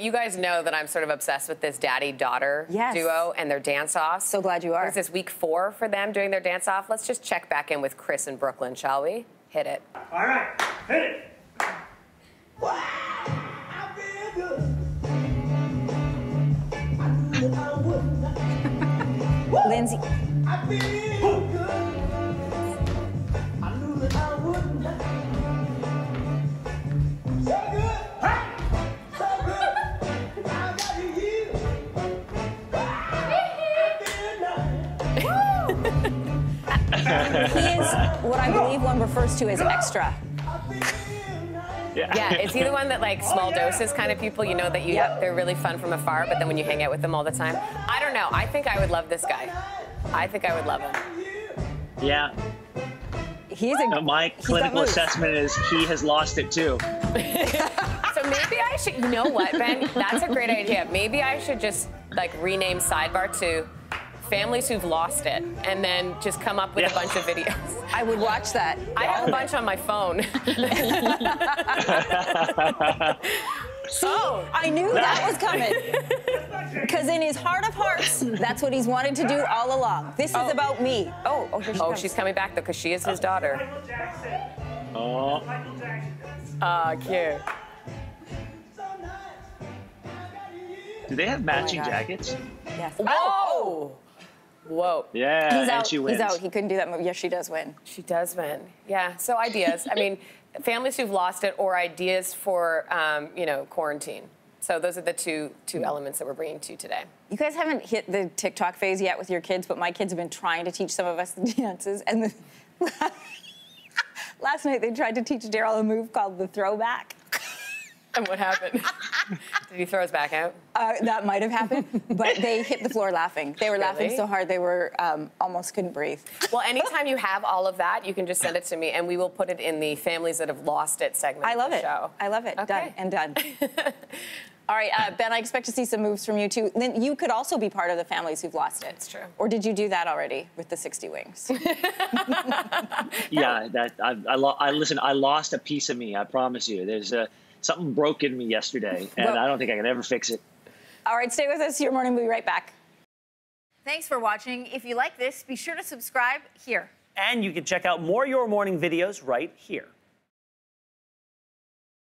You guys know that I'm sort of obsessed with this daddy-daughter Yes. duo and their dance-off. So glad you are. What is this, week four for them doing their dance-off? Let's just check back in with Chris in Brooklyn, shall we? Hit it. All right, hit it. Wow. Lindsey. He is what I believe one refers to as extra. Yeah, is he the one that like small doses kind of people? You know that you Yep. they're really fun from afar, but then when you hang out with them all the time, I don't know. I think I would love this guy. I think I would love him. Yeah. He's a. Uh, my he's clinical assessment is he has lost it too. So maybe I should. You know what, Ben? That's a great idea. Maybe I should just like rename Sidebar to Families Who've Lost It, and then just come up with a bunch of videos. I would watch that. I have a bunch on my phone. Oh, I knew that was coming. Because in his heart of hearts, that's what he's wanted to do all along. This is about me. Oh, oh, here she oh, comes. she's coming back though, because she is his daughter. Michael Jackson. Oh, Michael Jackson. Ah, cute. do they have matching God. jackets? Yes. Whoa! Whoa. Yeah, He's and out. she wins. He's out. He couldn't do that move. Yes, she does win. She does win. Yeah. So ideas. I mean, families who've lost it, or ideas for um, you know quarantine. So those are the two two elements that we're bringing to you today. You guys haven't hit the TikTok phase yet with your kids, but my kids have been trying to teach some of us the dances. And the, last night they tried to teach Daryl a move called the throwback. And what happened? Did he throw us back out? Uh, that might have happened, but they hit the floor laughing. They were laughing so hard they were um, almost couldn't breathe. Well, anytime you have all of that, you can just send it to me, and we will put it in the families that have lost it segment. I of love the it. Show. I love it. Done and done. All right, uh, Ben, I expect to see some moves from you too. Lynn, you could also be part of the families who've lost it. It's true. Or did you do that already with the 60 wings? Yeah, that I, I, lo- I listen. I lost a piece of me. I promise you. There's uh, something broke in me yesterday, and Well- I don't think I can ever fix it. All right, stay with us. Your morning. We'll be right back. Thanks for watching. If you like this, be sure to subscribe here. And you can check out more Your Morning videos right here.